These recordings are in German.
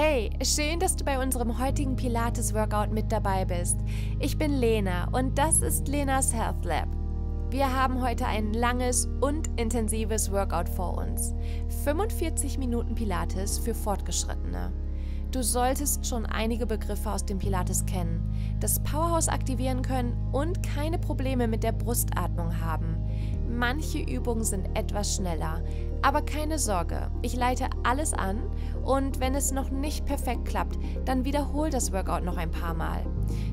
Hey, schön, dass du bei unserem heutigen Pilates-Workout mit dabei bist. Ich bin Lena und das ist Lenas Health Lab. Wir haben heute ein langes und intensives Workout vor uns. 45 Minuten Pilates für Fortgeschrittene. Du solltest schon einige Begriffe aus dem Pilates kennen, das Powerhouse aktivieren können und keine Probleme mit der Brustatmung haben. Manche Übungen sind etwas schneller, aber keine Sorge, ich leite alles an und wenn es noch nicht perfekt klappt, dann wiederhol das Workout noch ein paar Mal.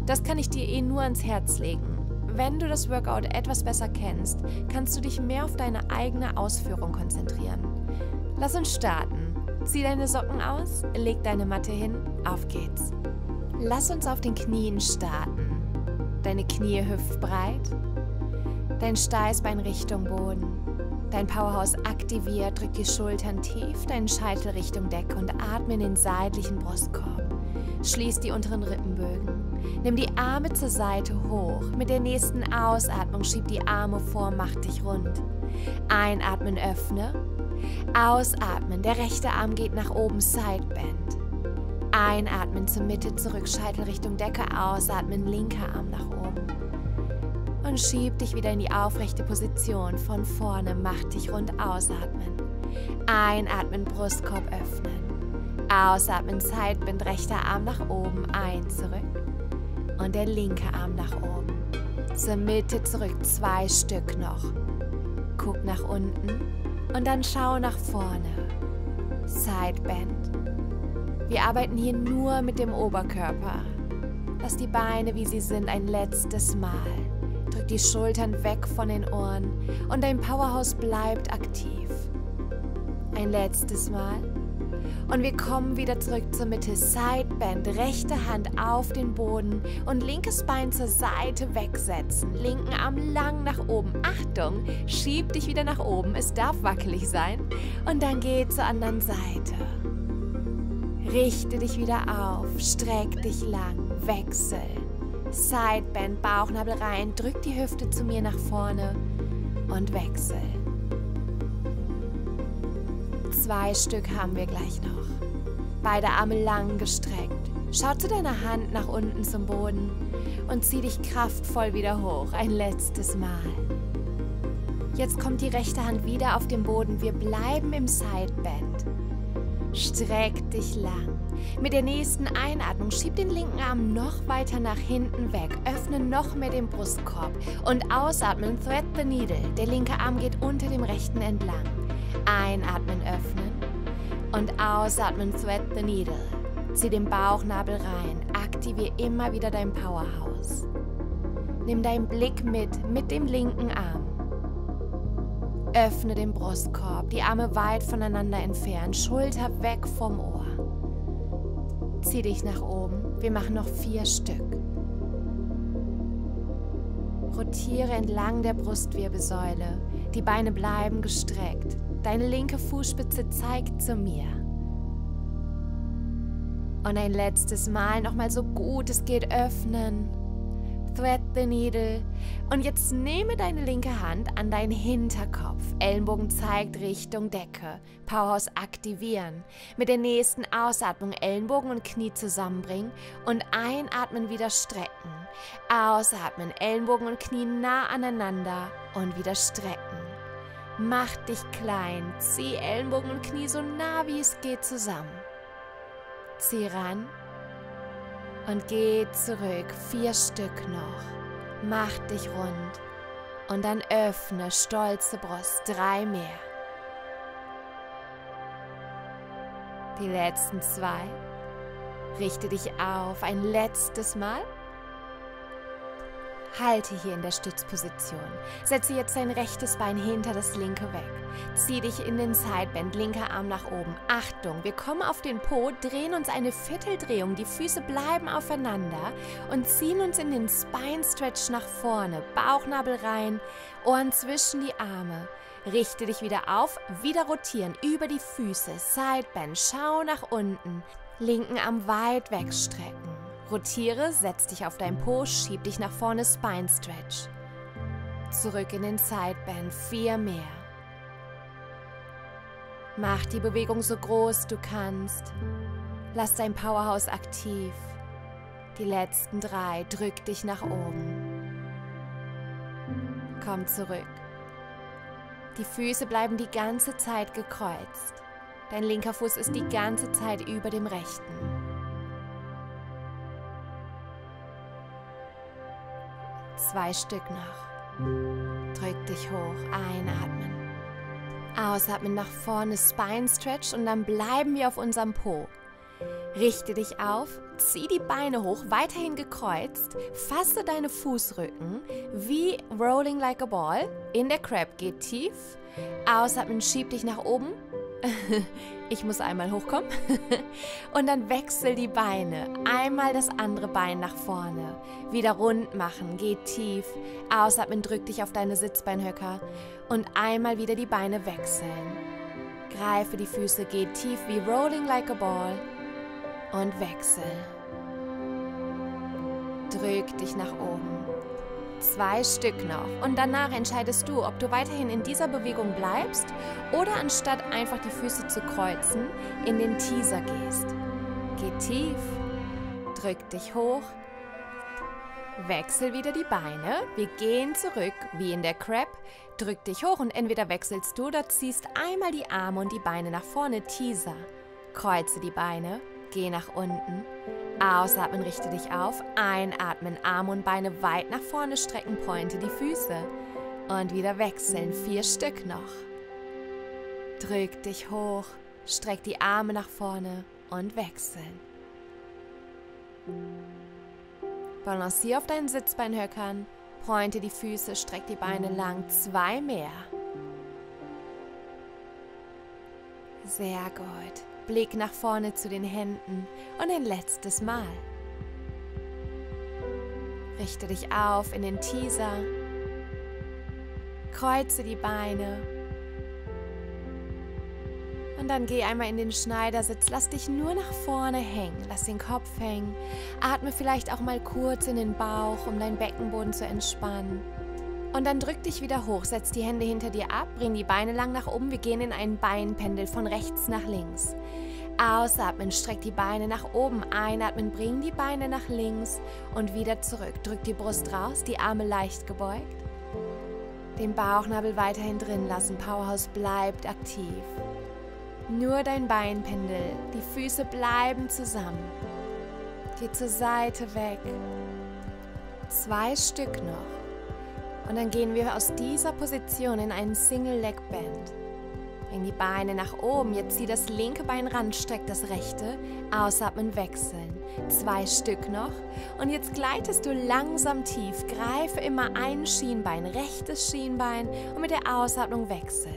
Das kann ich dir eh nur ans Herz legen. Wenn du das Workout etwas besser kennst, kannst du dich mehr auf deine eigene Ausführung konzentrieren. Lass uns starten. Zieh deine Socken aus, leg deine Matte hin, auf geht's. Lass uns auf den Knien starten. Deine Knie hüftbreit, dein Steißbein Richtung Boden. Dein Powerhouse aktiviert, drück die Schultern tief, deinen Scheitel Richtung Decke und atme in den seitlichen Brustkorb. Schließ die unteren Rippenbögen. Nimm die Arme zur Seite hoch. Mit der nächsten Ausatmung schieb die Arme vor, mach dich rund. Einatmen, öffne. Ausatmen, der rechte Arm geht nach oben, Sidebend. Einatmen zur Mitte, zurück, Scheitel Richtung Decke, ausatmen, linker Arm nach oben und schieb dich wieder in die aufrechte Position. Von vorne mach dich rund ausatmen. Einatmen, Brustkorb öffnen. Ausatmen, Zeitbind, rechter Arm nach oben, ein, zurück. Und der linke Arm nach oben. Zur Mitte zurück, zwei Stück noch. Guck nach unten und dann schau nach vorne. Sidebend. Wir arbeiten hier nur mit dem Oberkörper. Lass die Beine, wie sie sind, ein letztes Mal. Die Schultern weg von den Ohren und dein Powerhouse bleibt aktiv. Ein letztes Mal. Und wir kommen wieder zurück zur Mitte. Sidebend, rechte Hand auf den Boden und linkes Bein zur Seite wegsetzen. Linken Arm lang nach oben. Achtung, schieb dich wieder nach oben. Es darf wackelig sein. Und dann geh zur anderen Seite. Richte dich wieder auf, streck dich lang, wechsel. Sideband, Bauchnabel rein, drück die Hüfte zu mir nach vorne und wechsel. Zwei Stück haben wir gleich noch. Beide Arme lang gestreckt. Schau zu deiner Hand nach unten zum Boden und zieh dich kraftvoll wieder hoch. Ein letztes Mal. Jetzt kommt die rechte Hand wieder auf den Boden. Wir bleiben im Sideband. Streck dich lang. Mit der nächsten Einatmung schieb den linken Arm noch weiter nach hinten weg. Öffne noch mehr den Brustkorb. Und ausatmen, thread the needle. Der linke Arm geht unter dem rechten entlang. Einatmen, öffnen. Und ausatmen, thread the needle. Zieh den Bauchnabel rein. Aktiviere immer wieder dein Powerhouse. Nimm deinen Blick mit, mit dem linken Arm. Öffne den Brustkorb, die Arme weit voneinander entfernt, Schulter weg vom Ohr. Zieh dich nach oben. Wir machen noch vier Stück. Rotiere entlang der Brustwirbelsäule. Die Beine bleiben gestreckt. Deine linke Fußspitze zeigt zu mir. Und ein letztes Mal nochmal so gut es geht öffnen thread the needle. Und jetzt nehme deine linke Hand an deinen Hinterkopf. Ellenbogen zeigt Richtung Decke. Powerhouse aktivieren. Mit der nächsten Ausatmung Ellenbogen und Knie zusammenbringen und einatmen wieder strecken. Ausatmen, Ellenbogen und Knie nah aneinander und wieder strecken. Mach dich klein, zieh Ellenbogen und Knie so nah wie es geht zusammen. Zieh ran und geh zurück, vier Stück noch. Mach dich rund und dann öffne stolze Brust, drei mehr. Die letzten zwei. Richte dich auf, ein letztes Mal Halte hier in der Stützposition. Setze jetzt dein rechtes Bein hinter das linke weg. Zieh dich in den Sideband, linker Arm nach oben. Achtung, wir kommen auf den Po, drehen uns eine Vierteldrehung, die Füße bleiben aufeinander und ziehen uns in den Spine Stretch nach vorne. Bauchnabel rein, Ohren zwischen die Arme. Richte dich wieder auf, wieder rotieren über die Füße. Sideband, schau nach unten. Linken Arm weit wegstrecken. Rotiere, setz dich auf dein Po, schieb dich nach vorne, Spine Stretch. Zurück in den Sideband, vier mehr. Mach die Bewegung so groß du kannst. Lass dein Powerhouse aktiv. Die letzten drei. Drück dich nach oben. Komm zurück. Die Füße bleiben die ganze Zeit gekreuzt. Dein linker Fuß ist die ganze Zeit über dem rechten. Zwei Stück noch. Drück dich hoch. Einatmen. Ausatmen nach vorne, Spine Stretch und dann bleiben wir auf unserem Po. Richte dich auf, zieh die Beine hoch, weiterhin gekreuzt, fasse deine Fußrücken wie Rolling like a Ball. In der Crab geht tief. Ausatmen, schieb dich nach oben. Ich muss einmal hochkommen. Und dann wechsel die Beine. Einmal das andere Bein nach vorne. Wieder rund machen, geh tief. Ausatmen, drück dich auf deine Sitzbeinhöcker. Und einmal wieder die Beine wechseln. Greife die Füße, geh tief wie Rolling like a Ball und wechsel. Drück dich nach oben. Zwei Stück noch. Und danach entscheidest du, ob du weiterhin in dieser Bewegung bleibst oder anstatt einfach die Füße zu kreuzen, in den Teaser gehst. Geh tief, drück dich hoch, wechsel wieder die Beine. Wir gehen zurück wie in der Crab. Drück dich hoch und entweder wechselst du oder ziehst einmal die Arme und die Beine nach vorne, Teaser. Kreuze die Beine Geh nach unten. Ausatmen, richte dich auf. Einatmen, Arme und Beine weit nach vorne strecken, pointe die Füße. Und wieder wechseln, vier Stück noch. Drück dich hoch, streck die Arme nach vorne und wechseln. Balancier auf deinen Sitzbeinhöckern, pointe die Füße, streck die Beine lang, zwei mehr. Sehr gut. Blick nach vorne zu den Händen und ein letztes Mal. Richte dich auf in den Teaser. Kreuze die Beine. Und dann geh einmal in den Schneidersitz. Lass dich nur nach vorne hängen. Lass den Kopf hängen. Atme vielleicht auch mal kurz in den Bauch, um deinen Beckenboden zu entspannen. Und dann drück dich wieder hoch, setz die Hände hinter dir ab, bring die Beine lang nach oben. Wir gehen in einen Beinpendel von rechts nach links. Ausatmen, streck die Beine nach oben. Einatmen, bring die Beine nach links und wieder zurück. Drück die Brust raus, die Arme leicht gebeugt. Den Bauchnabel weiterhin drin lassen. Powerhouse bleibt aktiv. Nur dein Beinpendel. Die Füße bleiben zusammen. Geh zur Seite weg. Zwei Stück noch. Und dann gehen wir aus dieser Position in einen Single Leg Bend. Bring die Beine nach oben. Jetzt zieh das linke Bein ran, streck das rechte. Ausatmen, wechseln. Zwei Stück noch. Und jetzt gleitest du langsam tief. Greife immer ein Schienbein, rechtes Schienbein und mit der Ausatmung wechsel.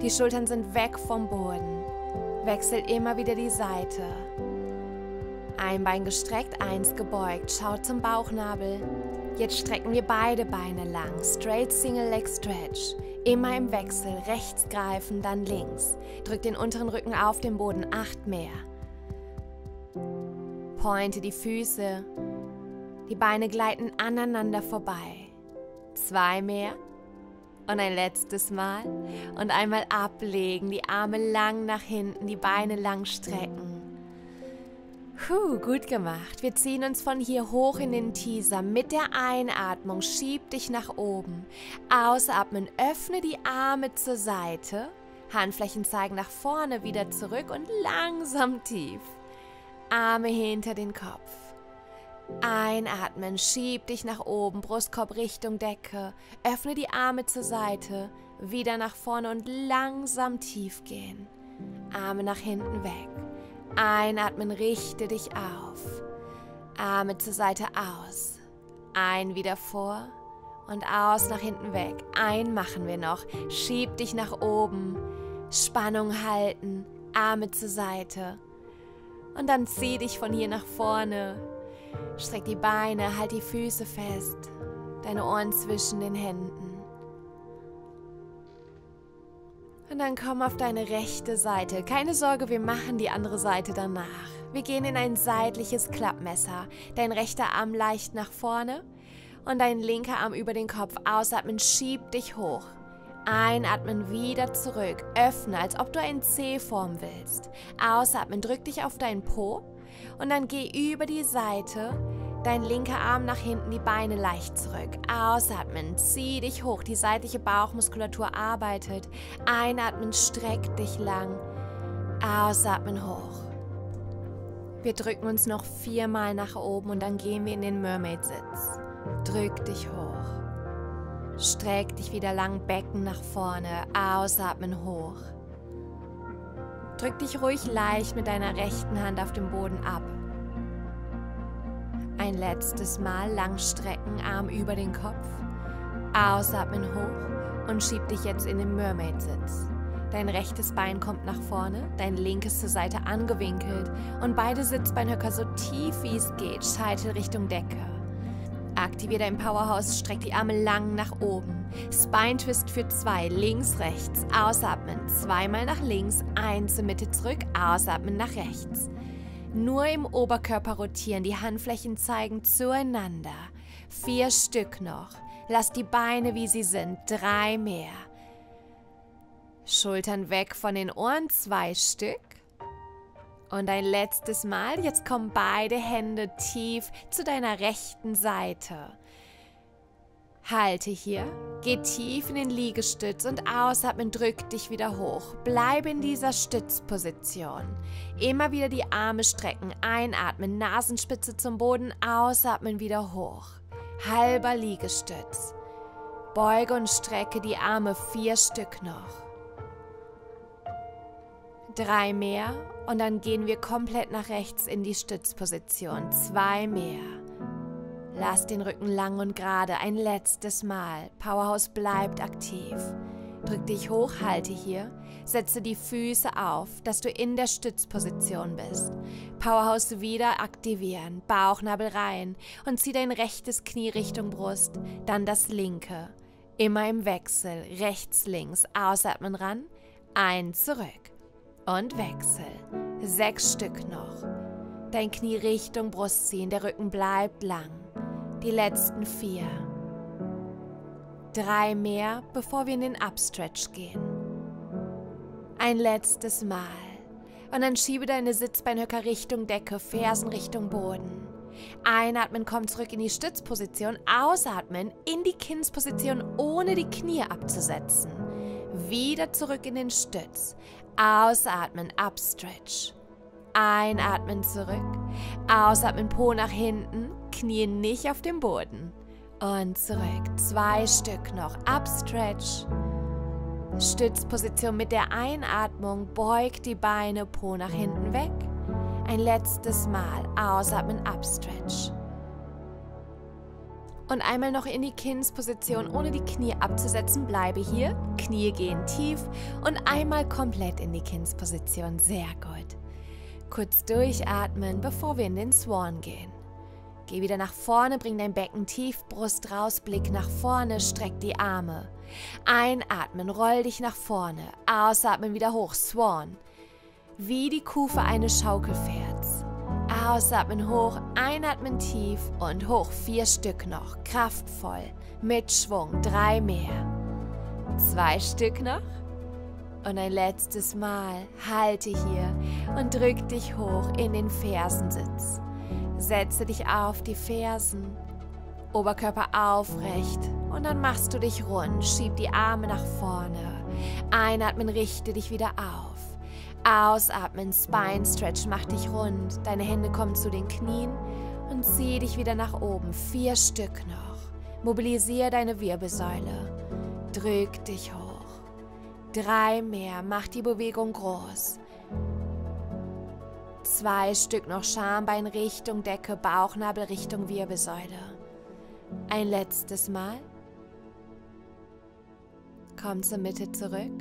Die Schultern sind weg vom Boden. Wechsel immer wieder die Seite. Ein Bein gestreckt, eins gebeugt. Schau zum Bauchnabel. Jetzt strecken wir beide Beine lang. Straight Single Leg Stretch. Immer im Wechsel. Rechts greifen, dann links. Drück den unteren Rücken auf den Boden. Acht mehr. Pointe die Füße. Die Beine gleiten aneinander vorbei. Zwei mehr. Und ein letztes Mal. Und einmal ablegen. Die Arme lang nach hinten, die Beine lang strecken. Puh, gut gemacht. Wir ziehen uns von hier hoch in den Teaser. Mit der Einatmung schieb dich nach oben. Ausatmen, öffne die Arme zur Seite. Handflächen zeigen nach vorne, wieder zurück und langsam tief. Arme hinter den Kopf. Einatmen, schieb dich nach oben, Brustkorb Richtung Decke. Öffne die Arme zur Seite, wieder nach vorne und langsam tief gehen. Arme nach hinten weg. Einatmen, richte dich auf. Arme zur Seite aus. Ein wieder vor und aus nach hinten weg. Ein machen wir noch. Schieb dich nach oben. Spannung halten. Arme zur Seite. Und dann zieh dich von hier nach vorne. Streck die Beine, halt die Füße fest. Deine Ohren zwischen den Händen. Und dann komm auf deine rechte Seite. Keine Sorge, wir machen die andere Seite danach. Wir gehen in ein seitliches Klappmesser. Dein rechter Arm leicht nach vorne und dein linker Arm über den Kopf. Ausatmen, schieb dich hoch. Einatmen, wieder zurück. Öffne, als ob du ein C formen willst. Ausatmen, drück dich auf deinen Po Und dann geh über die Seite, dein linker Arm nach hinten, die Beine leicht zurück. Ausatmen, zieh dich hoch, die seitliche Bauchmuskulatur arbeitet. Einatmen, streck dich lang. Ausatmen hoch. Wir drücken uns noch viermal nach oben und dann gehen wir in den Mermaid-Sitz. Drück dich hoch. Streck dich wieder lang, Becken nach vorne. Ausatmen hoch. Drück dich ruhig leicht mit deiner rechten Hand auf dem Boden ab. Ein letztes Mal lang strecken, Arm über den Kopf. Ausatmen hoch und schieb dich jetzt in den Mermaid-Sitz. Dein rechtes Bein kommt nach vorne, dein linkes zur Seite angewinkelt und beide Sitzbeinhöcker so tief wie es geht, Scheitel Richtung Decke. Aktiviere dein Powerhouse, streck die Arme lang nach oben. Spine Twist für zwei, links, rechts, ausatmen, zweimal nach links, eins zur Mitte zurück, ausatmen nach rechts. Nur im Oberkörper rotieren, die Handflächen zeigen zueinander. Vier Stück noch. Lass die Beine wie sie sind, drei mehr. Schultern weg von den Ohren, zwei Stück. Und ein letztes Mal, jetzt kommen beide Hände tief zu deiner rechten Seite. Halte hier, geh tief in den Liegestütz und ausatmen, drück dich wieder hoch. Bleibe in dieser Stützposition. Immer wieder die Arme strecken, einatmen, Nasenspitze zum Boden, ausatmen, wieder hoch. Halber Liegestütz. Beuge und strecke die Arme vier Stück noch drei mehr und dann gehen wir komplett nach rechts in die Stützposition. Zwei mehr. Lass den Rücken lang und gerade. Ein letztes Mal. Powerhouse bleibt aktiv. Drück dich hoch, halte hier. Setze die Füße auf, dass du in der Stützposition bist. Powerhouse wieder aktivieren. Bauchnabel rein und zieh dein rechtes Knie Richtung Brust, dann das linke. Immer im Wechsel. Rechts, links. Ausatmen ran. Ein zurück und Wechsel. Sechs Stück noch. Dein Knie Richtung Brust ziehen, der Rücken bleibt lang. Die letzten vier. Drei mehr, bevor wir in den Upstretch gehen. Ein letztes Mal. Und dann schiebe deine Sitzbeinhöcker Richtung Decke, Fersen Richtung Boden. Einatmen, komm zurück in die Stützposition. Ausatmen in die Kinnsposition, ohne die Knie abzusetzen. Wieder zurück in den Stütz. Ausatmen, Upstretch. Einatmen zurück. Ausatmen, Po nach hinten. Knie nicht auf dem Boden. Und zurück. Zwei Stück noch. Upstretch. Stützposition mit der Einatmung. Beug die Beine, Po nach hinten weg. Ein letztes Mal. Ausatmen, Upstretch. Und einmal noch in die Kinnsposition, ohne die Knie abzusetzen. Bleibe hier. Knie gehen tief. Und einmal komplett in die Kinnsposition. Sehr gut. Kurz durchatmen, bevor wir in den Swan gehen. Geh wieder nach vorne, bring dein Becken tief, Brust raus, Blick nach vorne, streck die Arme. Einatmen, roll dich nach vorne. Ausatmen, wieder hoch, Swan. Wie die Kufe eines Schaukelpferds. Ausatmen hoch, einatmen tief und hoch. Vier Stück noch. Kraftvoll. Mit Schwung. Drei mehr. Zwei Stück noch. Und ein letztes Mal halte hier und drück dich hoch in den Fersensitz. Setze dich auf die Fersen, Oberkörper aufrecht und dann machst du dich rund. Schieb die Arme nach vorne. Einatmen, richte dich wieder auf. Ausatmen, Spine Stretch, mach dich rund. Deine Hände kommen zu den Knien und zieh dich wieder nach oben. Vier Stück noch. Mobilisiere deine Wirbelsäule. Drück dich hoch. Drei mehr, mach die Bewegung groß. Zwei Stück noch Schambein Richtung Decke, Bauchnabel Richtung Wirbelsäule. Ein letztes Mal. Komm zur Mitte zurück.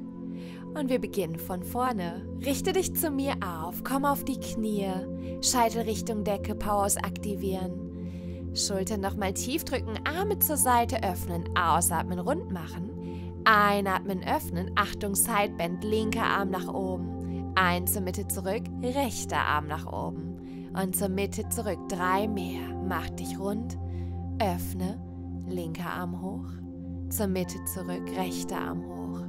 Und wir beginnen von vorne. Richte dich zu mir auf, komm auf die Knie, Scheitel Richtung Decke, Powers aktivieren. Schultern nochmal tief drücken, Arme zur Seite öffnen, ausatmen, rund machen. Einatmen öffnen, Achtung Sideband, linker Arm nach oben. Ein zur Mitte zurück, rechter Arm nach oben. Und zur Mitte zurück, drei mehr. Mach dich rund, öffne, linker Arm hoch. Zur Mitte zurück, rechter Arm hoch.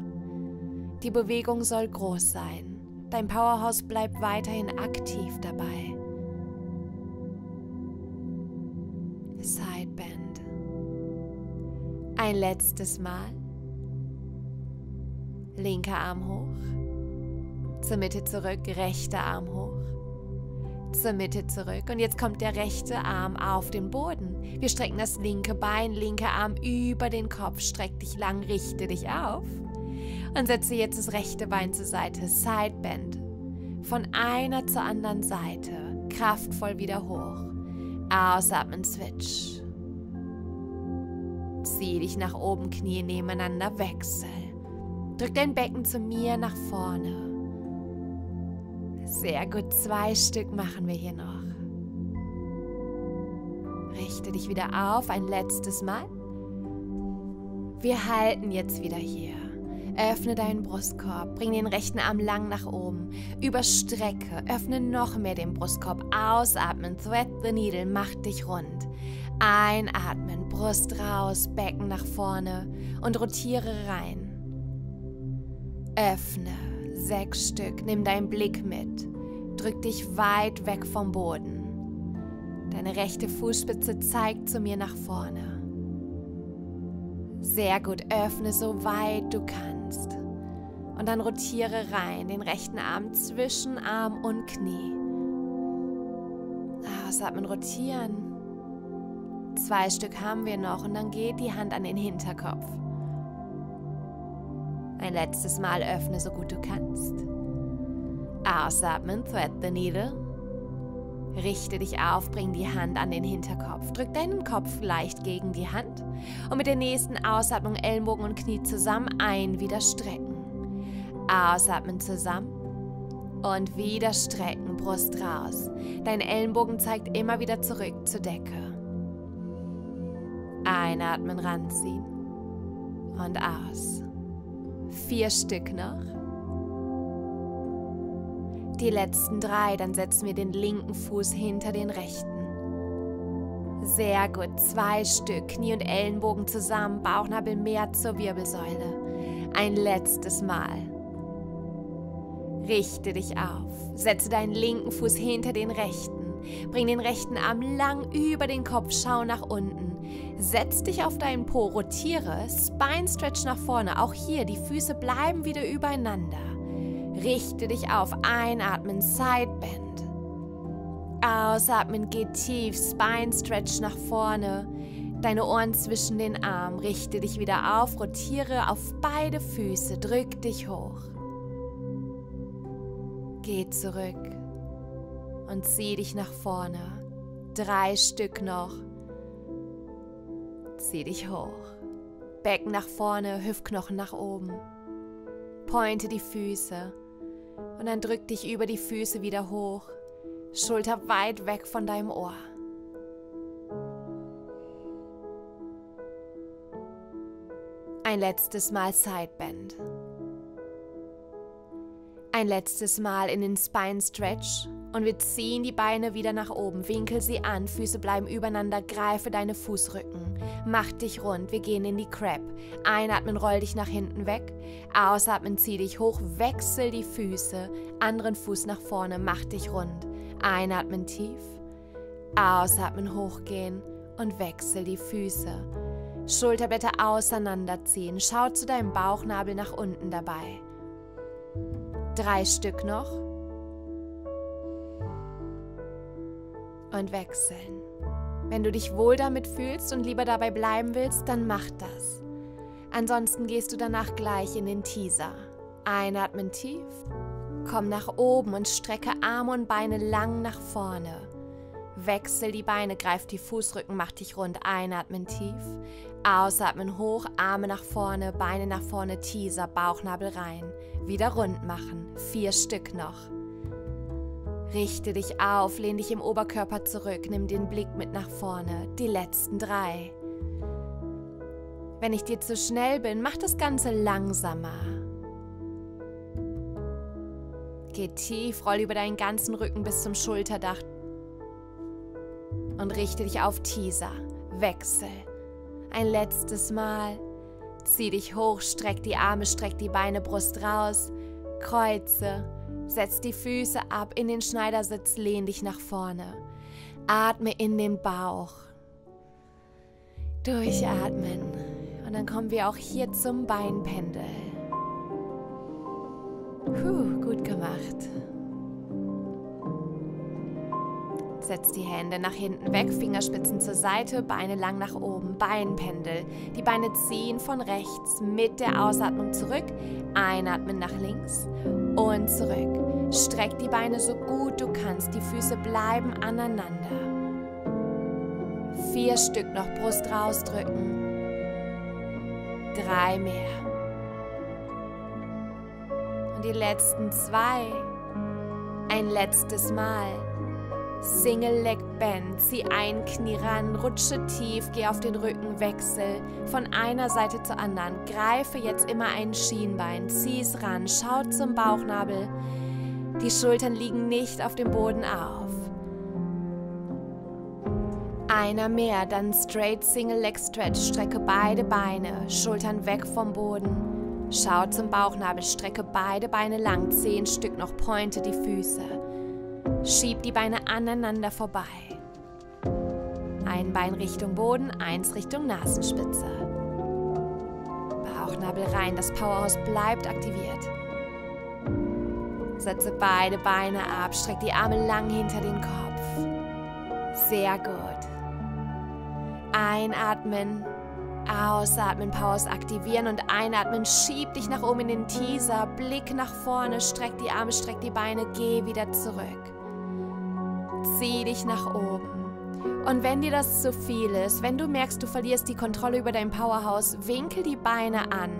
Die Bewegung soll groß sein. Dein Powerhouse bleibt weiterhin aktiv dabei. Sideband. Ein letztes Mal. Linker Arm hoch. Zur Mitte zurück, rechter Arm hoch. Zur Mitte zurück. Und jetzt kommt der rechte Arm auf den Boden. Wir strecken das linke Bein, linker Arm über den Kopf. Streck dich lang, richte dich auf. Und setze jetzt das rechte Bein zur Seite. Sidebend. Von einer zur anderen Seite. Kraftvoll wieder hoch. Ausatmen, Switch. Zieh dich nach oben, Knie nebeneinander, Wechsel. Drück dein Becken zu mir nach vorne. Sehr gut, zwei Stück machen wir hier noch. Richte dich wieder auf, ein letztes Mal. Wir halten jetzt wieder hier. Öffne deinen Brustkorb, bring den rechten Arm lang nach oben, überstrecke, öffne noch mehr den Brustkorb, ausatmen, thread the needle, mach dich rund. Einatmen, Brust raus, Becken nach vorne und rotiere rein. Öffne, sechs Stück, nimm deinen Blick mit, drück dich weit weg vom Boden. Deine rechte Fußspitze zeigt zu mir nach vorne. Sehr gut, öffne so weit du kannst. Und dann rotiere rein, den rechten Arm zwischen Arm und Knie. Ausatmen, rotieren. Zwei Stück haben wir noch und dann geht die Hand an den Hinterkopf. Ein letztes Mal öffne so gut du kannst. Ausatmen, thread the needle. Richte dich auf, bring die Hand an den Hinterkopf. Drück deinen Kopf leicht gegen die Hand und mit der nächsten Ausatmung Ellenbogen und Knie zusammen ein, wieder strecken. Ausatmen zusammen und wieder strecken, Brust raus. Dein Ellenbogen zeigt immer wieder zurück zur Decke. Einatmen, ranziehen und aus. Vier Stück noch. Die letzten drei, dann setzen wir den linken Fuß hinter den rechten. Sehr gut, zwei Stück, Knie und Ellenbogen zusammen, Bauchnabel mehr zur Wirbelsäule. Ein letztes Mal. Richte dich auf, setze deinen linken Fuß hinter den rechten. Bring den rechten Arm lang über den Kopf, schau nach unten. Setz dich auf deinen Po, rotiere, Spine Stretch nach vorne. Auch hier, die Füße bleiben wieder übereinander. Richte dich auf, einatmen, Side Bend. Ausatmen, geh tief, Spine Stretch nach vorne. Deine Ohren zwischen den Armen, richte dich wieder auf, rotiere auf beide Füße, drück dich hoch. Geh zurück und zieh dich nach vorne. Drei Stück noch. Zieh dich hoch. Becken nach vorne, Hüftknochen nach oben. Pointe die Füße und dann drück dich über die Füße wieder hoch. Schulter weit weg von deinem Ohr. Ein letztes Mal Sidebend. Ein letztes Mal in den Spine Stretch und wir ziehen die Beine wieder nach oben. Winkel sie an, Füße bleiben übereinander, greife deine Fußrücken. Mach dich rund, wir gehen in die Crab. Einatmen, roll dich nach hinten weg. Ausatmen, zieh dich hoch, wechsel die Füße. Anderen Fuß nach vorne, mach dich rund. Einatmen tief. Ausatmen, hochgehen und wechsel die Füße. Schulterblätter auseinanderziehen. Schau zu deinem Bauchnabel nach unten dabei. Drei Stück noch. Und wechseln. Wenn du dich wohl damit fühlst und lieber dabei bleiben willst, dann mach das. Ansonsten gehst du danach gleich in den Teaser. Einatmen tief, komm nach oben und strecke Arme und Beine lang nach vorne. Wechsel die Beine, greif die Fußrücken, mach dich rund. Einatmen tief, ausatmen hoch, Arme nach vorne, Beine nach vorne, Teaser, Bauchnabel rein. Wieder rund machen. Vier Stück noch. Richte dich auf, lehn dich im Oberkörper zurück, nimm den Blick mit nach vorne. Die letzten drei. Wenn ich dir zu schnell bin, mach das Ganze langsamer. Geh tief, roll über deinen ganzen Rücken bis zum Schulterdach und richte dich auf Teaser. Wechsel. Ein letztes Mal. Zieh dich hoch, streck die Arme, streck die Beine, Brust raus. Kreuze. Setz die Füße ab in den Schneidersitz, lehn dich nach vorne. Atme in den Bauch. Durchatmen. Und dann kommen wir auch hier zum Beinpendel. Puh, gut gemacht. Setz die Hände nach hinten weg, Fingerspitzen zur Seite, Beine lang nach oben, Beinpendel. Die Beine ziehen von rechts mit der Ausatmung zurück, einatmen nach links und zurück. Streck die Beine so gut du kannst, die Füße bleiben aneinander. Vier Stück noch Brust rausdrücken. Drei mehr. Und die letzten zwei. Ein letztes Mal. Single Leg Bend, zieh ein Knie ran, rutsche tief, geh auf den Rücken, wechsel von einer Seite zur anderen. Greife jetzt immer ein Schienbein, zieh es ran, schau zum Bauchnabel. Die Schultern liegen nicht auf dem Boden auf. Einer mehr, dann straight Single Leg Stretch, strecke beide Beine, Schultern weg vom Boden. Schau zum Bauchnabel, strecke beide Beine lang, zehn Stück noch, pointe die Füße. Schieb die Beine aneinander vorbei. Ein Bein Richtung Boden, eins Richtung Nasenspitze. Bauchnabel rein, das Powerhouse bleibt aktiviert. Setze beide Beine ab, streck die Arme lang hinter den Kopf. Sehr gut. Einatmen, ausatmen, Pause aktivieren und einatmen. Schieb dich nach oben in den Teaser, Blick nach vorne, streck die Arme, streck die Beine, geh wieder zurück zieh dich nach oben. Und wenn dir das zu viel ist, wenn du merkst, du verlierst die Kontrolle über dein Powerhouse, winkel die Beine an.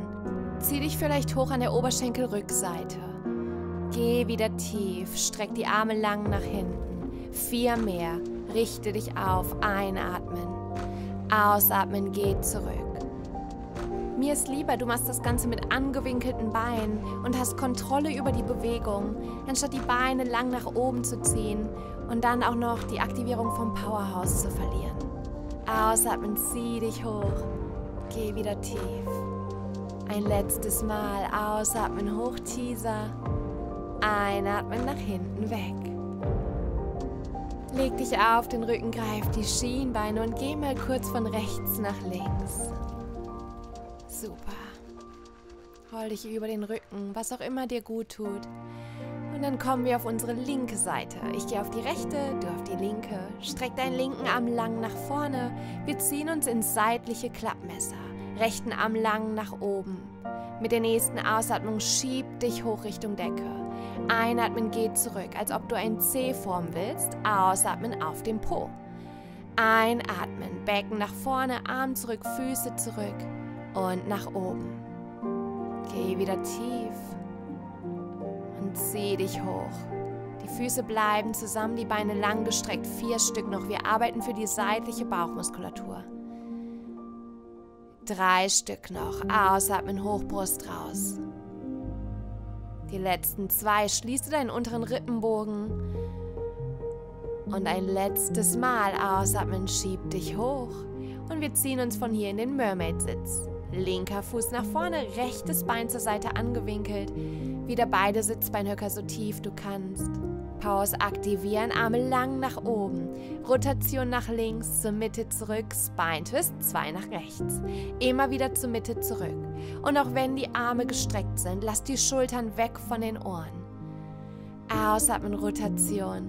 Zieh dich vielleicht hoch an der Oberschenkelrückseite. Geh wieder tief, streck die Arme lang nach hinten. Vier mehr. Richte dich auf, einatmen. Ausatmen, geh zurück. Mir ist lieber, du machst das Ganze mit angewinkelten Beinen und hast Kontrolle über die Bewegung, anstatt die Beine lang nach oben zu ziehen und dann auch noch die Aktivierung vom Powerhouse zu verlieren. Ausatmen, zieh dich hoch. Geh wieder tief. Ein letztes Mal ausatmen, hoch, Teaser. Einatmen, nach hinten weg. Leg dich auf den Rücken, greif die Schienbeine und geh mal kurz von rechts nach links. Super. Roll dich über den Rücken, was auch immer dir gut tut. Und dann kommen wir auf unsere linke Seite. Ich gehe auf die rechte, du auf die linke. Streck deinen linken Arm lang nach vorne. Wir ziehen uns ins seitliche Klappmesser. Rechten Arm lang nach oben. Mit der nächsten Ausatmung schieb dich hoch Richtung Decke. Einatmen geht zurück, als ob du ein C formen willst. Ausatmen auf dem Po. Einatmen, Becken nach vorne, Arm zurück, Füße zurück und nach oben. Geh wieder tief und zieh dich hoch. Die Füße bleiben zusammen, die Beine lang gestreckt, vier Stück noch. Wir arbeiten für die seitliche Bauchmuskulatur. Drei Stück noch. Ausatmen, Hochbrust raus. Die letzten zwei. Schließe deinen unteren Rippenbogen. Und ein letztes Mal ausatmen, schieb dich hoch. Und wir ziehen uns von hier in den Mermaid-Sitz. Linker Fuß nach vorne, rechtes Bein zur Seite angewinkelt. Wieder beide Sitzbeinhöcker so tief du kannst. Pause aktivieren, Arme lang nach oben. Rotation nach links, zur Mitte zurück, Spine Twist, zwei nach rechts. Immer wieder zur Mitte zurück. Und auch wenn die Arme gestreckt sind, lass die Schultern weg von den Ohren. Ausatmen, Rotation.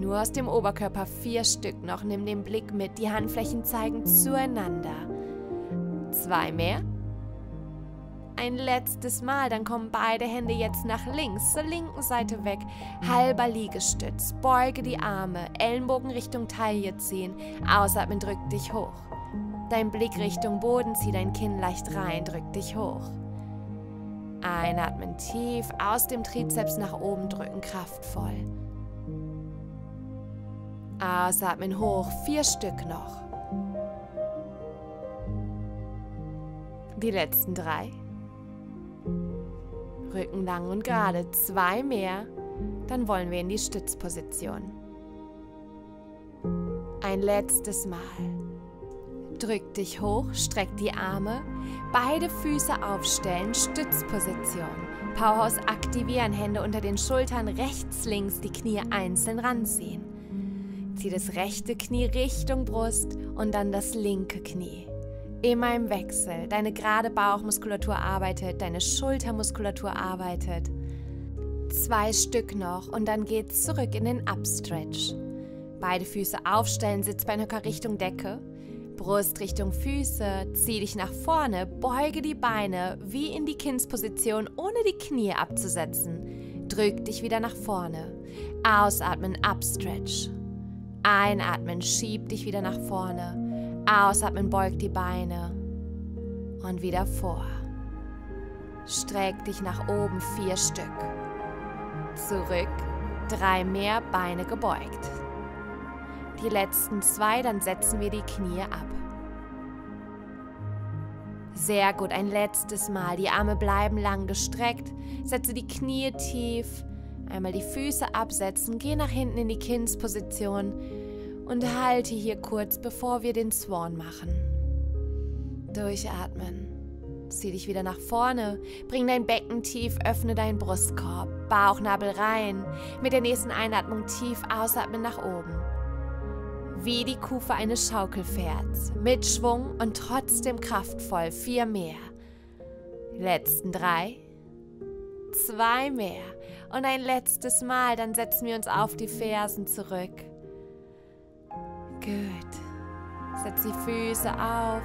Nur aus dem Oberkörper vier Stück noch. Nimm den Blick mit. Die Handflächen zeigen zueinander. Zwei mehr. Ein letztes Mal, dann kommen beide Hände jetzt nach links, zur linken Seite weg. Halber Liegestütz. Beuge die Arme, Ellenbogen Richtung Taille ziehen. Ausatmen, drück dich hoch. Dein Blick Richtung Boden, zieh dein Kinn leicht rein, drück dich hoch. Einatmen tief, aus dem Trizeps nach oben drücken, kraftvoll. Ausatmen hoch, vier Stück noch. Die letzten drei. Rücken lang und gerade, zwei mehr. Dann wollen wir in die Stützposition. Ein letztes Mal. Drück dich hoch, streck die Arme, beide Füße aufstellen, Stützposition. Powerhouse aktivieren, Hände unter den Schultern, rechts, links, die Knie einzeln ranziehen. Zieh das rechte Knie Richtung Brust und dann das linke Knie. Immer im Wechsel. Deine gerade Bauchmuskulatur arbeitet, deine Schultermuskulatur arbeitet. Zwei Stück noch und dann geht's zurück in den Upstretch. Beide Füße aufstellen, Sitzbeinhöcker Richtung Decke. Brust Richtung Füße, zieh dich nach vorne, beuge die Beine wie in die Kindsposition, ohne die Knie abzusetzen. Drück dich wieder nach vorne. Ausatmen, Upstretch. Einatmen, schieb dich wieder nach vorne. Ausatmen, beug die Beine. Und wieder vor. Streck dich nach oben, vier Stück. Zurück, drei mehr Beine gebeugt. Die letzten zwei, dann setzen wir die Knie ab. Sehr gut, ein letztes Mal. Die Arme bleiben lang gestreckt. Setze die Knie tief. Einmal die Füße absetzen. Geh nach hinten in die Kindsposition und halte hier kurz, bevor wir den Swan machen. Durchatmen. Zieh dich wieder nach vorne. Bring dein Becken tief, öffne deinen Brustkorb. Bauchnabel rein. Mit der nächsten Einatmung tief ausatmen nach oben. Wie die Kufe eines Schaukelpferds. Mit Schwung und trotzdem kraftvoll. Vier mehr. Letzten drei. Zwei mehr. Und ein letztes Mal. Dann setzen wir uns auf die Fersen zurück. Gut. Setz die Füße auf.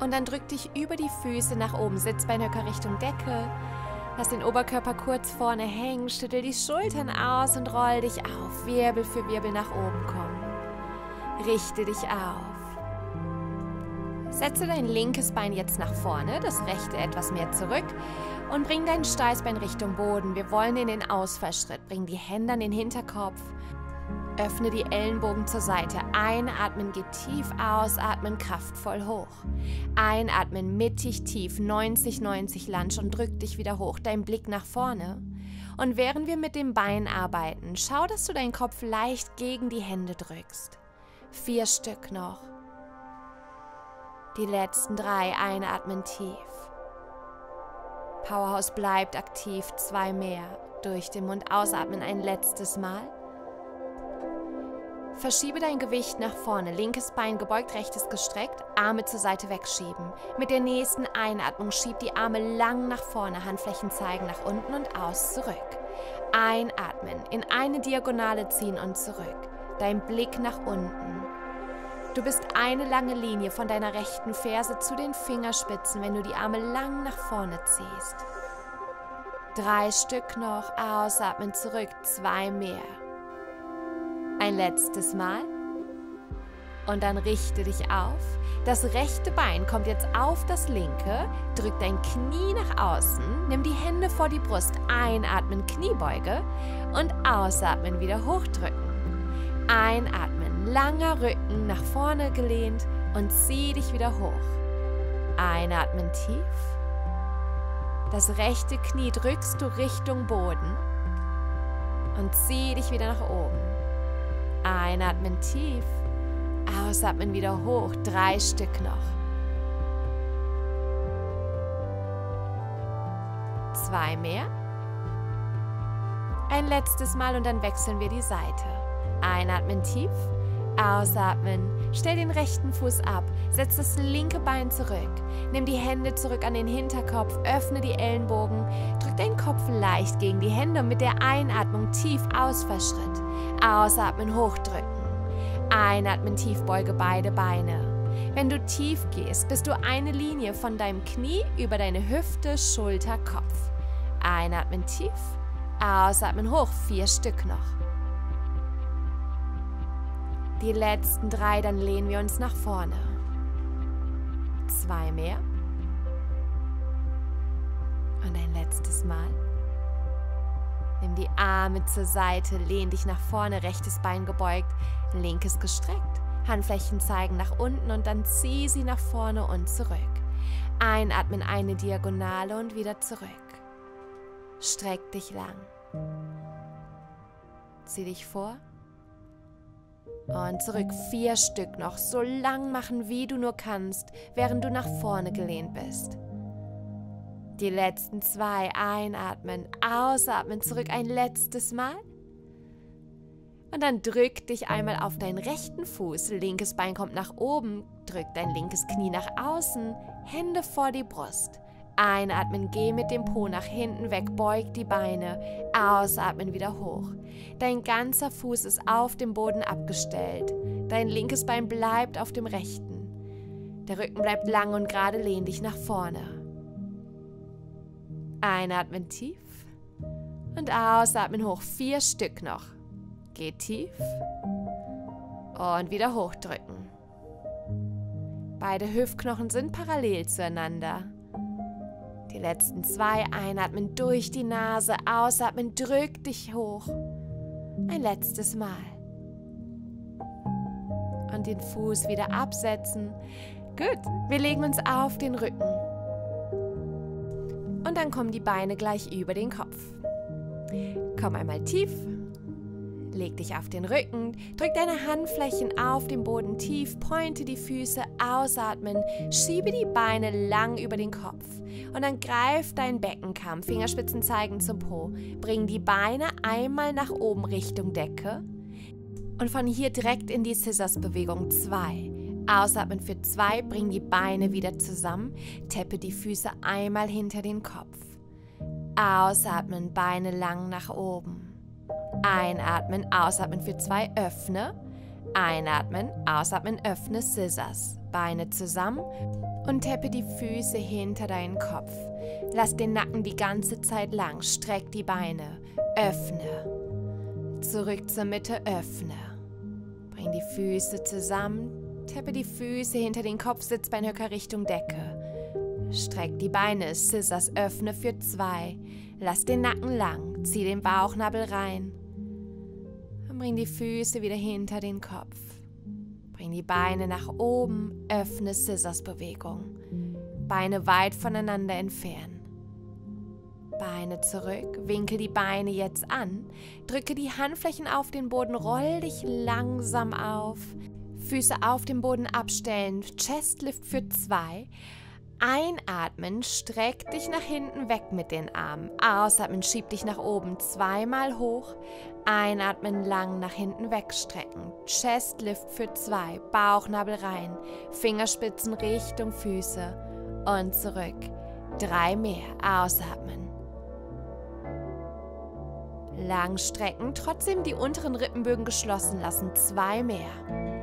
Und dann drück dich über die Füße nach oben. Sitzbeinhöcker Richtung Decke. Lass den Oberkörper kurz vorne hängen. Schüttel die Schultern aus und roll dich auf. Wirbel für Wirbel nach oben kommen. Richte dich auf. Setze dein linkes Bein jetzt nach vorne, das rechte etwas mehr zurück und bring dein Steißbein Richtung Boden. Wir wollen in den Ausfallschritt. Bring die Hände an den Hinterkopf. Öffne die Ellenbogen zur Seite. Einatmen, geht tief, ausatmen, kraftvoll hoch. Einatmen, mittig tief, 90-90 Lunge und drück dich wieder hoch. Dein Blick nach vorne. Und während wir mit dem Bein arbeiten, schau, dass du deinen Kopf leicht gegen die Hände drückst. Vier Stück noch. Die letzten drei einatmen tief. Powerhouse bleibt aktiv, zwei mehr. Durch den Mund ausatmen ein letztes Mal. Verschiebe dein Gewicht nach vorne, linkes Bein gebeugt, rechtes gestreckt, Arme zur Seite wegschieben. Mit der nächsten Einatmung schieb die Arme lang nach vorne, Handflächen zeigen nach unten und aus, zurück. Einatmen, in eine Diagonale ziehen und zurück. Dein Blick nach unten. Du bist eine lange Linie von deiner rechten Ferse zu den Fingerspitzen, wenn du die Arme lang nach vorne ziehst. Drei Stück noch, ausatmen zurück, zwei mehr. Ein letztes Mal. Und dann richte dich auf. Das rechte Bein kommt jetzt auf das linke. Drück dein Knie nach außen. Nimm die Hände vor die Brust. Einatmen, Kniebeuge. Und ausatmen, wieder hochdrücken. Einatmen, langer Rücken nach vorne gelehnt und zieh dich wieder hoch. Einatmen tief. Das rechte Knie drückst du Richtung Boden und zieh dich wieder nach oben. Einatmen tief. Ausatmen wieder hoch. Drei Stück noch. Zwei mehr. Ein letztes Mal und dann wechseln wir die Seite. Einatmen tief. Ausatmen. Stell den rechten Fuß ab. Setz das linke Bein zurück. Nimm die Hände zurück an den Hinterkopf. Öffne die Ellenbogen. Drück deinen Kopf leicht gegen die Hände und mit der Einatmung tief Ausfallschritt. Ausatmen, hochdrücken. Einatmen, tief beuge beide Beine. Wenn du tief gehst, bist du eine Linie von deinem Knie über deine Hüfte, Schulter, Kopf. Einatmen tief. Ausatmen hoch. Vier Stück noch. Die letzten drei, dann lehnen wir uns nach vorne. Zwei mehr. Und ein letztes Mal. Nimm die Arme zur Seite, lehn dich nach vorne, rechtes Bein gebeugt, linkes gestreckt. Handflächen zeigen nach unten und dann zieh sie nach vorne und zurück. Einatmen eine Diagonale und wieder zurück. Streck dich lang. Zieh dich vor und zurück. Vier Stück noch. So lang machen, wie du nur kannst, während du nach vorne gelehnt bist. Die letzten zwei einatmen, ausatmen, zurück ein letztes Mal. Und dann drück dich einmal auf deinen rechten Fuß. Linkes Bein kommt nach oben. Drück dein linkes Knie nach außen. Hände vor die Brust. Einatmen, geh mit dem Po nach hinten weg, beug die Beine. Ausatmen wieder hoch. Dein ganzer Fuß ist auf dem Boden abgestellt. Dein linkes Bein bleibt auf dem rechten. Der Rücken bleibt lang und gerade, lehn dich nach vorne. Einatmen tief und ausatmen hoch. Vier Stück noch. Geh tief und wieder hochdrücken. Beide Hüftknochen sind parallel zueinander. Die letzten zwei einatmen durch die Nase, ausatmen, drück dich hoch. Ein letztes Mal. Und den Fuß wieder absetzen. Gut, wir legen uns auf den Rücken. Und dann kommen die Beine gleich über den Kopf. Komm einmal tief Leg dich auf den Rücken, drück deine Handflächen auf den Boden tief, pointe die Füße, ausatmen, schiebe die Beine lang über den Kopf und dann greif deinen Beckenkamm, Fingerspitzen zeigen zum Po. Bring die Beine einmal nach oben Richtung Decke und von hier direkt in die Scissors-Bewegung 2. Ausatmen für 2, bring die Beine wieder zusammen, teppe die Füße einmal hinter den Kopf. Ausatmen, Beine lang nach oben. Einatmen, ausatmen für zwei, öffne. Einatmen, ausatmen, öffne Scissors. Beine zusammen und teppe die Füße hinter deinen Kopf. Lass den Nacken die ganze Zeit lang. Streck die Beine. Öffne. Zurück zur Mitte, öffne. Bring die Füße zusammen. Teppe die Füße hinter den Kopf, Sitzbeinhöcker Richtung Decke. Streck die Beine, Scissors, öffne für zwei. Lass den Nacken lang. Zieh den Bauchnabel rein. Und bring die Füße wieder hinter den Kopf. Bring die Beine nach oben, öffne Scissors-Bewegung. Beine weit voneinander entfernen. Beine zurück, winkel die Beine jetzt an, drücke die Handflächen auf den Boden, roll dich langsam auf, Füße auf dem Boden abstellen, Chestlift für zwei Einatmen, streck dich nach hinten weg mit den Armen. Ausatmen, schieb dich nach oben zweimal hoch. Einatmen, lang nach hinten wegstrecken. Chest Lift für zwei. Bauchnabel rein. Fingerspitzen Richtung Füße und zurück. Drei mehr. Ausatmen. Lang strecken, trotzdem die unteren Rippenbögen geschlossen lassen. Zwei mehr.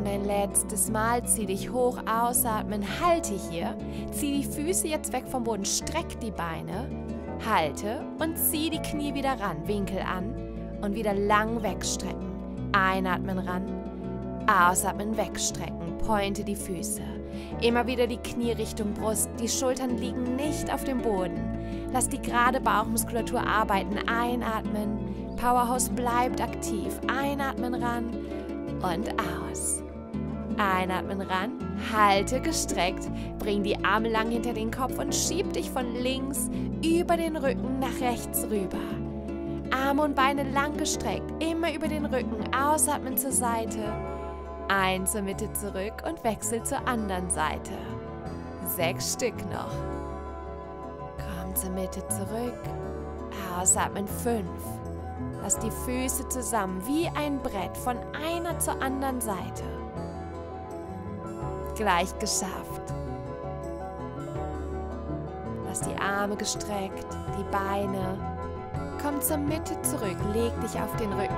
Und ein letztes Mal zieh dich hoch, ausatmen, halte hier. Zieh die Füße jetzt weg vom Boden, streck die Beine, halte und zieh die Knie wieder ran, Winkel an und wieder lang wegstrecken. Einatmen ran, ausatmen, wegstrecken, pointe die Füße. Immer wieder die Knie Richtung Brust, die Schultern liegen nicht auf dem Boden. Lass die gerade Bauchmuskulatur arbeiten, einatmen. Powerhouse bleibt aktiv. Einatmen ran und aus. Einatmen ran, halte gestreckt, bring die Arme lang hinter den Kopf und schieb dich von links über den Rücken nach rechts rüber. Arme und Beine lang gestreckt, immer über den Rücken, ausatmen zur Seite. Ein zur Mitte zurück und wechsel zur anderen Seite. Sechs Stück noch. Komm zur Mitte zurück. Ausatmen fünf. Lass die Füße zusammen wie ein Brett von einer zur anderen Seite gleich geschafft. Lass die Arme gestreckt, die Beine. Komm zur Mitte zurück, leg dich auf den Rücken.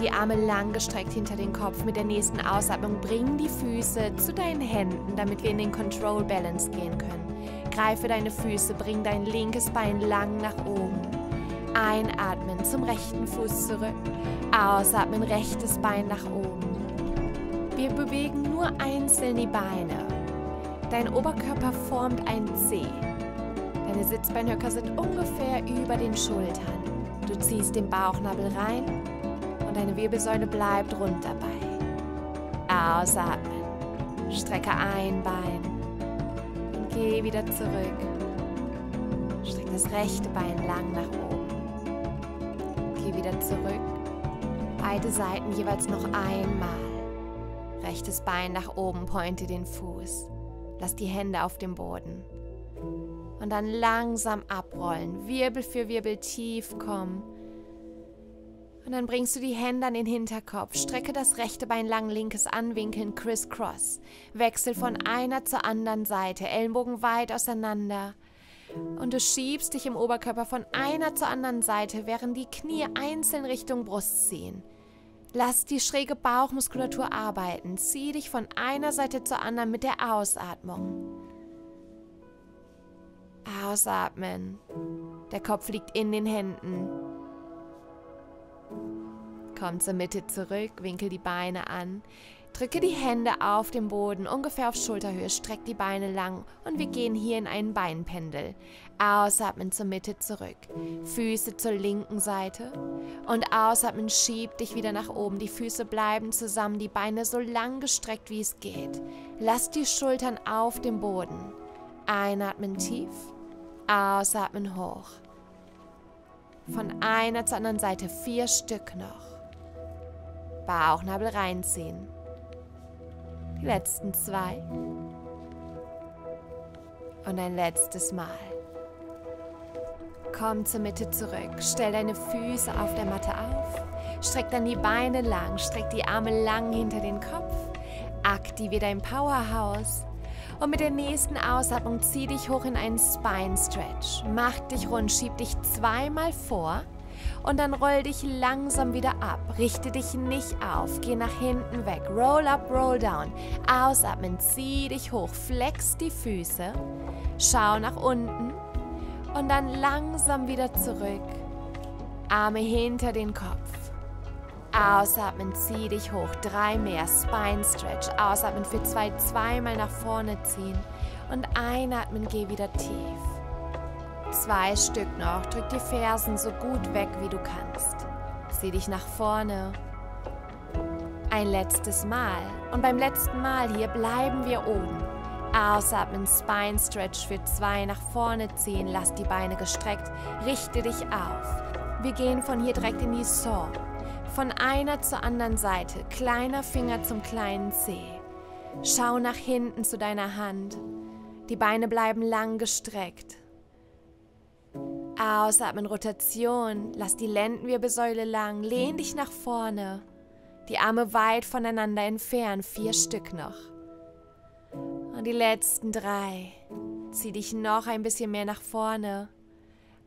Die Arme lang gestreckt hinter den Kopf. Mit der nächsten Ausatmung bring die Füße zu deinen Händen, damit wir in den Control Balance gehen können. Greife deine Füße, bring dein linkes Bein lang nach oben. Einatmen zum rechten Fuß zurück. Ausatmen, rechtes Bein nach oben. Wir bewegen nur einzeln die Beine. Dein Oberkörper formt ein C. Deine Sitzbeinhöcker sind ungefähr über den Schultern. Du ziehst den Bauchnabel rein und deine Wirbelsäule bleibt rund dabei. Ausatmen. Strecke ein Bein und geh wieder zurück. Streck das rechte Bein lang nach oben. Geh wieder zurück. Beide Seiten jeweils noch einmal. Rechtes Bein nach oben, pointe den Fuß. Lass die Hände auf dem Boden. Und dann langsam abrollen, Wirbel für Wirbel tief kommen. Und dann bringst du die Hände an den Hinterkopf, strecke das rechte Bein lang, linkes anwinkeln, crisscross. Wechsel von einer zur anderen Seite, Ellenbogen weit auseinander. Und du schiebst dich im Oberkörper von einer zur anderen Seite, während die Knie einzeln Richtung Brust ziehen. Lass die schräge Bauchmuskulatur arbeiten. Zieh dich von einer Seite zur anderen mit der Ausatmung. Ausatmen. Der Kopf liegt in den Händen. Komm zur Mitte zurück, winkel die Beine an. Drücke die Hände auf den Boden, ungefähr auf Schulterhöhe, streck die Beine lang und wir gehen hier in einen Beinpendel. Ausatmen zur Mitte zurück. Füße zur linken Seite und ausatmen, schieb dich wieder nach oben. Die Füße bleiben zusammen, die Beine so lang gestreckt, wie es geht. Lass die Schultern auf dem Boden. Einatmen tief, ausatmen hoch. Von einer zur anderen Seite vier Stück noch. Bauchnabel reinziehen. Letzten zwei. Und ein letztes Mal. Komm zur Mitte zurück. Stell deine Füße auf der Matte auf. Streck dann die Beine lang. Streck die Arme lang hinter den Kopf. Aktiviere dein Powerhouse. Und mit der nächsten Ausatmung zieh dich hoch in einen Spine Stretch. Mach dich rund, schieb dich zweimal vor und dann roll dich langsam wieder ab. Richte dich nicht auf. Geh nach hinten weg. Roll up, roll down. Ausatmen, zieh dich hoch. Flex die Füße. Schau nach unten. Und dann langsam wieder zurück. Arme hinter den Kopf. Ausatmen, zieh dich hoch. Drei mehr. Spine Stretch. Ausatmen für zwei. Zweimal nach vorne ziehen. Und einatmen, geh wieder tief. Zwei Stück noch. Drück die Fersen so gut weg, wie du kannst. Sieh dich nach vorne. Ein letztes Mal. Und beim letzten Mal hier bleiben wir oben. Ausatmen, Spine Stretch für zwei nach vorne ziehen. Lass die Beine gestreckt. Richte dich auf. Wir gehen von hier direkt in die Saw. Von einer zur anderen Seite. Kleiner Finger zum kleinen Zeh. Schau nach hinten zu deiner Hand. Die Beine bleiben lang gestreckt. Ausatmen, Rotation. Lass die Lendenwirbelsäule lang. Lehn dich nach vorne. Die Arme weit voneinander entfernen. Vier Stück noch. Und die letzten drei. Zieh dich noch ein bisschen mehr nach vorne.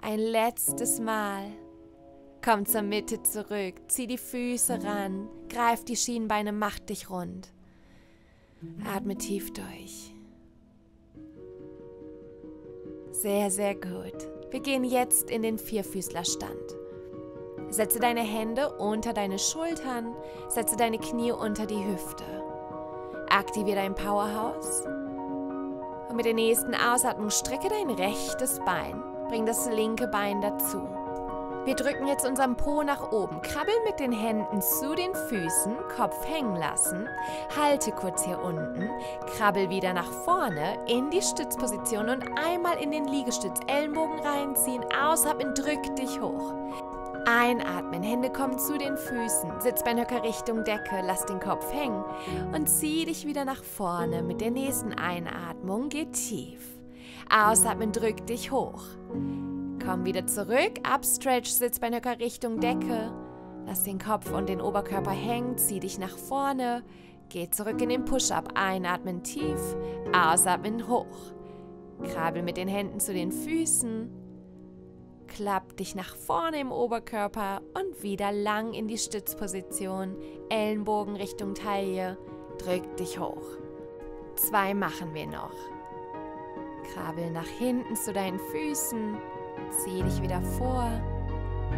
Ein letztes Mal. Komm zur Mitte zurück. Zieh die Füße ran. Greif die Schienbeine, mach dich rund. Atme tief durch. Sehr, sehr gut. Wir gehen jetzt in den Vierfüßlerstand. Setze deine Hände unter deine Schultern, setze deine Knie unter die Hüfte. Aktiviere dein Powerhouse. Und mit der nächsten Ausatmung strecke dein rechtes Bein. Bring das linke Bein dazu. Wir drücken jetzt unseren Po nach oben. Krabbeln mit den Händen zu den Füßen, Kopf hängen lassen. Halte kurz hier unten. Krabbel wieder nach vorne in die Stützposition und einmal in den Liegestütz. Ellenbogen reinziehen, ausatmen, drück dich hoch. Einatmen, Hände kommen zu den Füßen, Sitzbeinhöcker Richtung Decke, lass den Kopf hängen und zieh dich wieder nach vorne. Mit der nächsten Einatmung geh tief. Ausatmen, drück dich hoch. Komm wieder zurück. Upstretch, Sitzbeinhöcker Richtung Decke. Lass den Kopf und den Oberkörper hängen. Zieh dich nach vorne. Geh zurück in den Push-Up. Einatmen tief. Ausatmen hoch. Krabbel mit den Händen zu den Füßen. Klapp dich nach vorne im Oberkörper und wieder lang in die Stützposition. Ellenbogen Richtung Taille. Drück dich hoch. Zwei machen wir noch. Krabbel nach hinten zu deinen Füßen. Zieh dich wieder vor.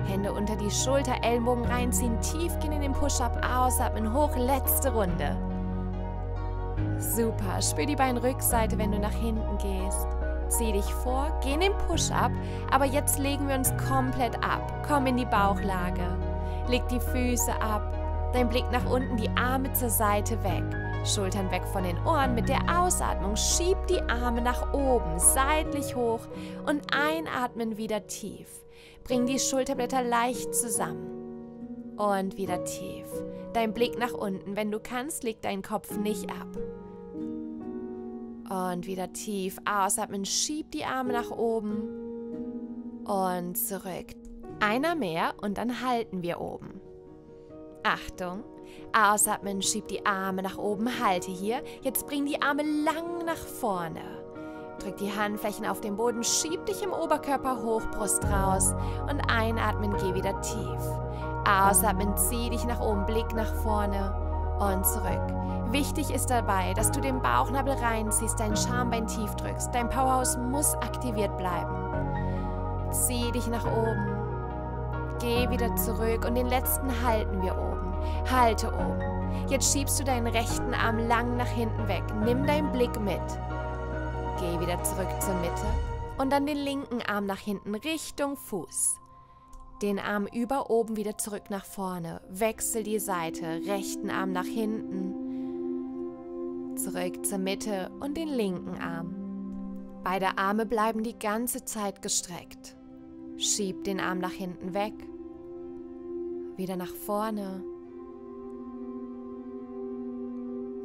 Hände unter die Schulter, Ellenbogen reinziehen, tief gehen in den Push-Up, ausatmen, hoch, letzte Runde. Super, spür die Beinrückseite, wenn du nach hinten gehst. Zieh dich vor, geh in den Push-Up, aber jetzt legen wir uns komplett ab. Komm in die Bauchlage. Leg die Füße ab, dein Blick nach unten, die Arme zur Seite weg. Schultern weg von den Ohren. Mit der Ausatmung schieb die Arme nach oben, seitlich hoch und einatmen wieder tief. Bring die Schulterblätter leicht zusammen. Und wieder tief. Dein Blick nach unten. Wenn du kannst, leg deinen Kopf nicht ab. Und wieder tief ausatmen. Schieb die Arme nach oben. Und zurück. Einer mehr und dann halten wir oben. Achtung. Ausatmen, schieb die Arme nach oben, halte hier. Jetzt bring die Arme lang nach vorne. Drück die Handflächen auf den Boden, schieb dich im Oberkörper hoch, Brust raus und einatmen, geh wieder tief. Ausatmen, zieh dich nach oben, Blick nach vorne und zurück. Wichtig ist dabei, dass du den Bauchnabel reinziehst, dein Schambein tief drückst. Dein Powerhouse muss aktiviert bleiben. Zieh dich nach oben. Geh wieder zurück und den letzten halten wir oben. Halte oben. Jetzt schiebst du deinen rechten Arm lang nach hinten weg. Nimm deinen Blick mit. Geh wieder zurück zur Mitte und dann den linken Arm nach hinten Richtung Fuß. Den Arm über oben wieder zurück nach vorne. Wechsel die Seite. Rechten Arm nach hinten. Zurück zur Mitte und den linken Arm. Beide Arme bleiben die ganze Zeit gestreckt. Schieb den Arm nach hinten weg. Wieder nach vorne.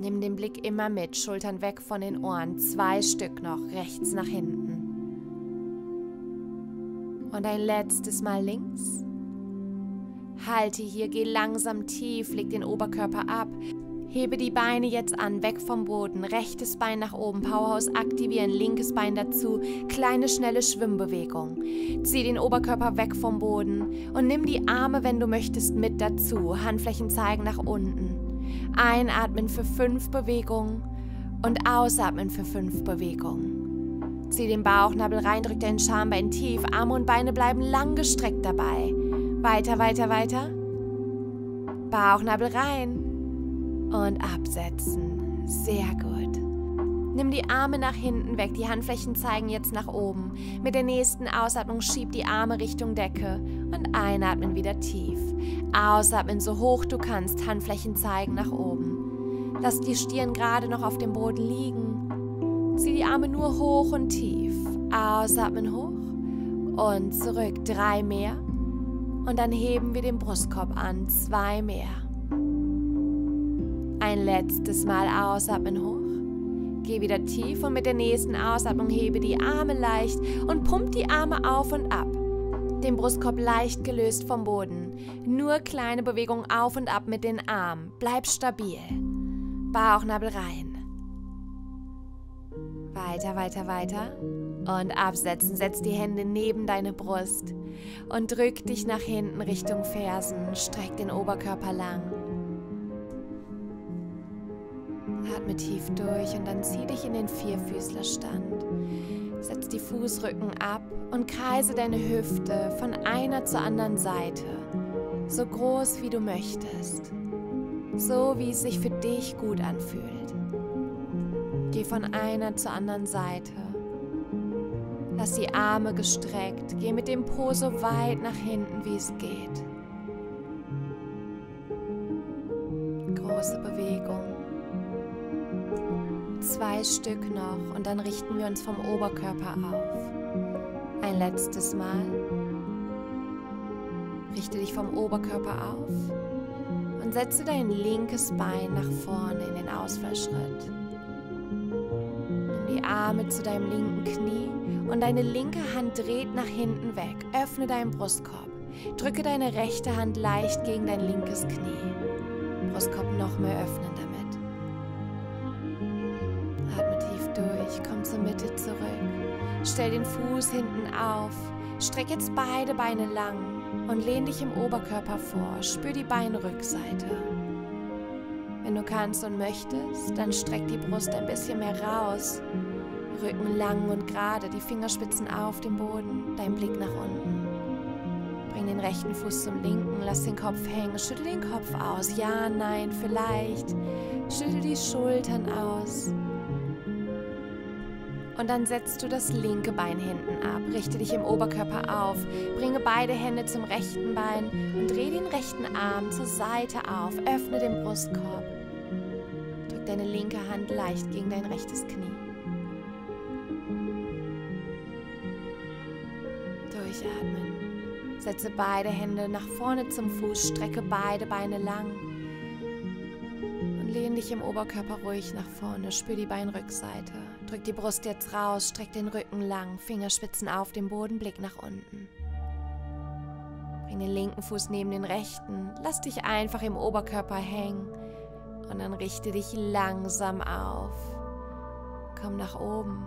Nimm den Blick immer mit, Schultern weg von den Ohren. Zwei Stück noch, rechts nach hinten. Und ein letztes Mal links. Halte hier, geh langsam tief, leg den Oberkörper ab. Hebe die Beine jetzt an, weg vom Boden. Rechtes Bein nach oben, Powerhouse aktivieren, linkes Bein dazu. Kleine, schnelle Schwimmbewegung. Zieh den Oberkörper weg vom Boden und nimm die Arme, wenn du möchtest, mit dazu. Handflächen zeigen nach unten. Einatmen für fünf Bewegungen und ausatmen für fünf Bewegungen. Zieh den Bauchnabel rein, drück dein Schambein tief. Arme und Beine bleiben lang gestreckt dabei. Weiter, weiter, weiter. Bauchnabel rein. Und absetzen. Sehr gut. Nimm die Arme nach hinten weg, die Handflächen zeigen jetzt nach oben. Mit der nächsten Ausatmung schieb die Arme Richtung Decke und einatmen wieder tief. Ausatmen so hoch du kannst, Handflächen zeigen nach oben. Lass die Stirn gerade noch auf dem Boden liegen Zieh die Arme nur hoch und tief. Ausatmen hoch und zurück. Drei mehr. Und dann heben wir den Brustkorb an. Zwei mehr. Ein letztes Mal ausatmen hoch. Geh wieder tief und mit der nächsten Ausatmung hebe die Arme leicht und pump die Arme auf und ab. Den Brustkorb leicht gelöst vom Boden. Nur kleine Bewegungen auf und ab mit den Armen. Bleib stabil. Bauchnabel rein. Weiter, weiter, weiter. Und absetzen. Setz die Hände neben deine Brust und drück dich nach hinten Richtung Fersen. Streck den Oberkörper lang. Atme tief durch und dann zieh dich in den Vierfüßlerstand. Setz die Fußrücken ab und kreise deine Hüfte von einer zur anderen Seite. So groß wie du möchtest. So wie es sich für dich gut anfühlt. Geh von einer zur anderen Seite. Lass die Arme gestreckt. Geh mit dem Po so weit nach hinten, wie es geht. Große Bewegung. Zwei Stück noch und dann richten wir uns vom Oberkörper auf. Ein letztes Mal. Richte dich vom Oberkörper auf und setze dein linkes Bein nach vorne in den Ausfallschritt. Arme zu deinem linken Knie und deine linke Hand dreht nach hinten weg. Öffne deinen Brustkorb. Drücke deine rechte Hand leicht gegen dein linkes Knie. Brustkorb noch mehr öffnen damit. Durch, komm zur Mitte zurück. Stell den Fuß hinten auf. Streck jetzt beide Beine lang und lehn dich im Oberkörper vor. Spür die Beinrückseite. Wenn du kannst und möchtest, dann streck die Brust ein bisschen mehr raus Rücken lang und gerade, die Fingerspitzen auf dem Boden, dein Blick nach unten. Bring den rechten Fuß zum linken, lass den Kopf hängen, schüttel den Kopf aus. Ja, nein, vielleicht. Schüttel die Schultern aus. Und dann setzt du das linke Bein hinten ab. Richte dich im Oberkörper auf. Bringe beide Hände zum rechten Bein und dreh den rechten Arm zur Seite auf. Öffne den Brustkorb. Drück deine linke Hand leicht gegen dein rechtes Knie. Durchatmen. Setze beide Hände nach vorne zum Fuß, strecke beide Beine lang und lehne dich im Oberkörper ruhig nach vorne. Spür die Beinrückseite. Drück die Brust jetzt raus, streck den Rücken lang, Fingerspitzen auf dem Boden, Blick nach unten. Bring den linken Fuß neben den rechten. Lass dich einfach im Oberkörper hängen. Und dann richte dich langsam auf. Komm nach oben.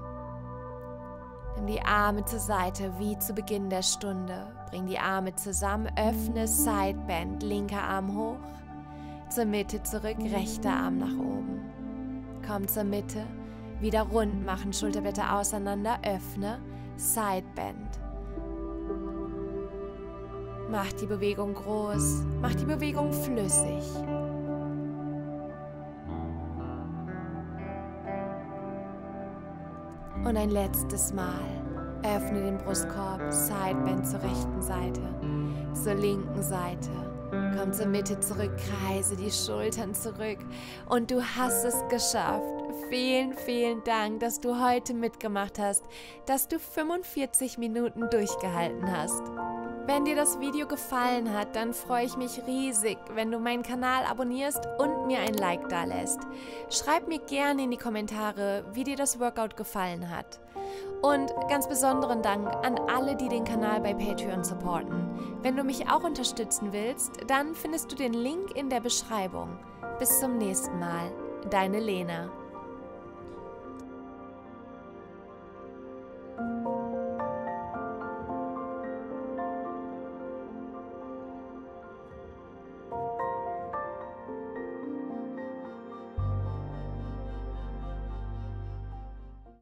Nimm die Arme zur Seite wie zu Beginn der Stunde. Bring die Arme zusammen, öffne Sideband, linker Arm hoch. Zur Mitte zurück, rechter Arm nach oben. Komm zur Mitte, wieder rund machen, Schulterblätter auseinander, öffne, Sideband. Mach die Bewegung groß, mach die Bewegung flüssig. Und ein letztes Mal. Öffne den Brustkorb, Sideband zur rechten Seite, zur linken Seite. Komm zur Mitte zurück, kreise die Schultern zurück. Und du hast es geschafft. Vielen, vielen Dank, dass du heute mitgemacht hast, dass du 45 Minuten durchgehalten hast. Wenn dir das Video gefallen hat, dann freue ich mich riesig, wenn du meinen Kanal abonnierst und mir ein Like da lässt. Schreib mir gerne in die Kommentare, wie dir das Workout gefallen hat. Und ganz besonderen Dank an alle, die den Kanal bei Patreon supporten. Wenn du mich auch unterstützen willst, dann findest du den Link in der Beschreibung. Bis zum nächsten Mal, deine Lena.